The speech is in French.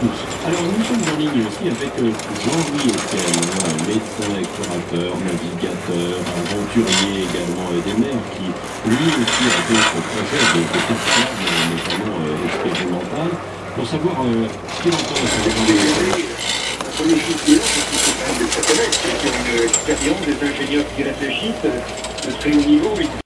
Alors nous sommes en ligne aussi avec euh, Jean-Louis Etienne, hein, médecin, explorateur, navigateur, aventurier également, et des mers qui lui aussi a fait son projet de, de notamment euh, expérimental, pour savoir euh, ce qu'il entend de cette Le premier chiffre c'est c'est une expérience des ingénieurs qui réfléchissent euh, de très haut niveau.